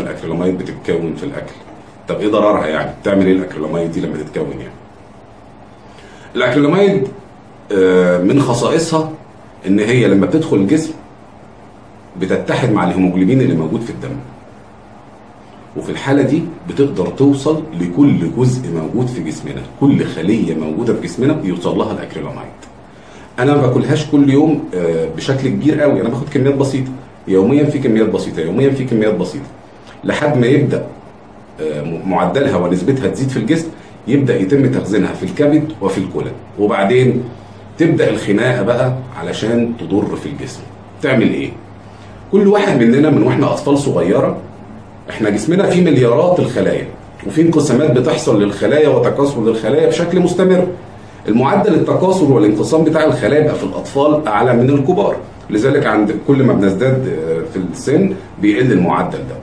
الأكريلاميد بتتكون في الأكل. طب إيه ضررها يعني؟ بتعمل إيه الأكريلاميد دي لما تتكون يعني؟ الأكريلاميد آه، من خصائصها إن هي لما بتدخل الجسم بتتحد مع الهيموجلوبين اللي موجود في الدم. وفي الحالة دي بتقدر توصل لكل جزء موجود في جسمنا. كل خلية موجودة في جسمنا بيوصل لها الأكريلاميد. أنا ما باكلهاش كل يوم آه، بشكل كبير قوي. أنا باخد كميات بسيطة. يوميا في كميات بسيطة. يوميا في كميات بسيطة. لحد ما يبدأ آه، معدلها ونسبتها تزيد في الجسم يبدأ يتم تخزينها في الكبد وفي الكلى. وبعدين تبدأ الخناقة بقى علشان تضر في الجسم. تعمل إيه؟ كل واحد مننا من وإحنا أطفال صغيرة إحنا جسمنا فيه مليارات الخلايا وفي انقسامات بتحصل للخلايا وتكاثر للخلايا بشكل مستمر. المعدل التكاثر والانقسام بتاع الخلايا بقى في الأطفال أعلى من الكبار. لذلك عند كل ما بنزداد آه، في السن بيقل المعدل ده.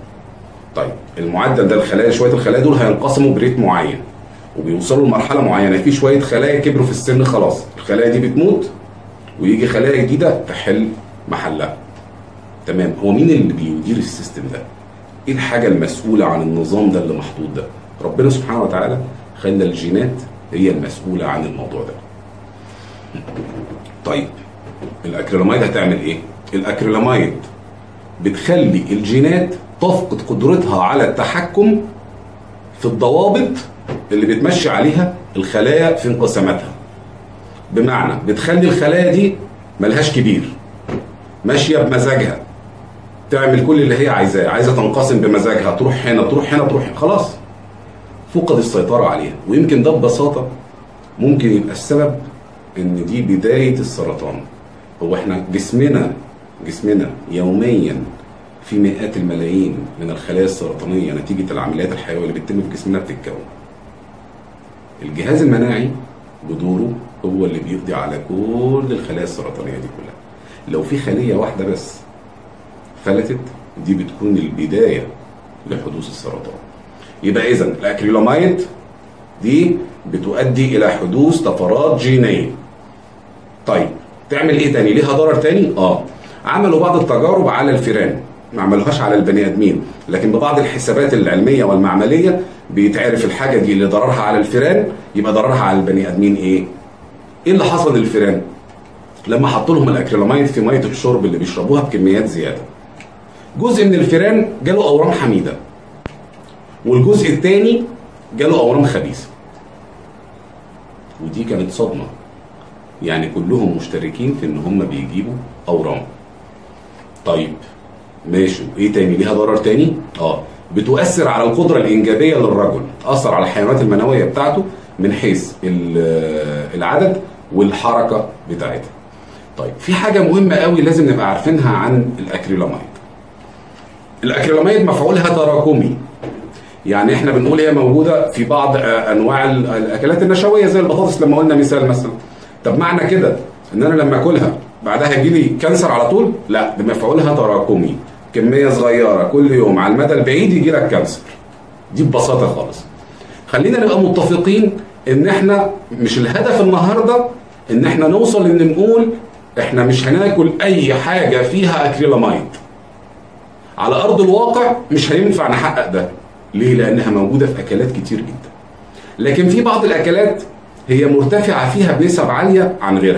طيب المعدل ده الخلايا شوية الخلايا دول هينقسموا ب rate معين وبيوصلوا لمرحلة معينة في شوية خلايا كبروا في السن خلاص الخلايا دي بتموت ويجي خلايا جديدة تحل محلها. تمام هو مين اللي بيدير ال system ده؟ إيه الحاجة المسؤولة عن النظام ده اللي محطوط ده؟ ربنا سبحانه وتعالى خلى الجينات هي المسؤولة عن الموضوع ده. طيب الأكريلاميد هتعمل إيه؟ الأكريلاميد بتخلي الجينات تفقد قدرتها على التحكم في الضوابط اللي بتمشي عليها الخلايا في انقساماتها. بمعنى بتخلي الخلايا دي ملهاش كبير ماشية بمزاجها تعمل كل اللي هي عايزاه عايزة تنقسم بمزاجها تروح هنا تروح هنا تروح هنا خلاص. فقد السيطرة عليها ويمكن ده ببساطة ممكن يبقى السبب إن دي بداية السرطان. هو إحنا جسمنا جسمنا يوميا في مئات الملايين من الخلايا السرطانية نتيجة العمليات الحيوية اللي بتتم في جسمنا بتتكون. الجهاز المناعي بدوره هو اللي بيقضي على كل الخلايا السرطانية دي كلها. لو في خلية واحدة بس فلتت دي بتكون البداية لحدوث السرطان. يبقى اذا الاكريلاميد دي بتؤدي إلى حدوث طفرات جينية. طيب تعمل إيه تاني؟ ليها ضرر تاني؟ آه. عملوا بعض التجارب على الفيران. ما عملوهاش على البني آدمين. لكن ببعض الحسابات العلمية والمعملية بيتعرف الحاجة دي اللي ضررها على الفيران يبقى ضررها على البني آدمين إيه؟ إيه اللي حصل للفيران؟ لما حطوا لهم الأكريلاميد في مية الشرب اللي بيشربوها بكميات زيادة. جزء من الفيران جاله أورام حميدة. والجزء الثاني جاله أورام خبيثة. ودي كانت صدمة. يعني كلهم مشتركين في إن هم بيجيبوا أورام. طيب ماشي. إيه تاني؟ ليها ضرر تاني؟ آه. بتؤثر على القدرة الإنجابية للرجل. تاثر على الحيوانات المنوية بتاعته من حيث ال- العدد والحركة بتاعتها. طيب في حاجة مهمة قوي لازم نبقى عارفينها عن الأكريلاميد. الأكريلاميد مفعولها تراكمي. يعني إحنا بنقول هي موجودة في بعض آه، أنواع ال- الأكلات النشوية زي البطاطس لما قلنا مثال مثلا. طب معنى كده إن أنا لما أكلها بعدها يجي لي cancer على طول؟ لا ده مفعولها تراكمي. كمية صغيرة كل يوم على المدى البعيد يجي لك cancer. دي ببساطة خالص. خلينا نبقى متفقين إن إحنا مش الهدف النهارده إن إحنا نوصل إن نقول إحنا مش هناكل أي حاجة فيها أكريلاميد. على أرض الواقع مش هينفع نحقق ده. ليه؟ لأنها موجودة في أكلات كتير جدا. لكن في بعض الأكلات هي مرتفعة فيها بنسب عالية عن غيرها.